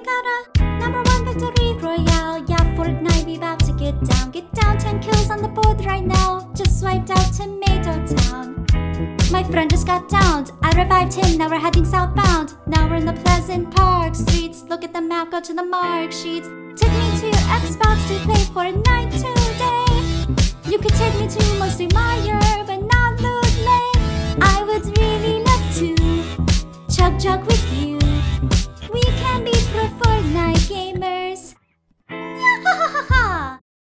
we got a number one victory royale. Yeah, Fortnite, we about to get down. Get down, 10 kills on the board right now. Just wiped out Tomato Town. My friend just got downed. I revived him, now we're heading southbound. Now we're in the Pleasant Park streets. Look at the map, go to the mark sheets. Take me to your Xbox to play Fortnite today. You could take me to mostly Meyer, but not Ludley. I would really love to. Chug chug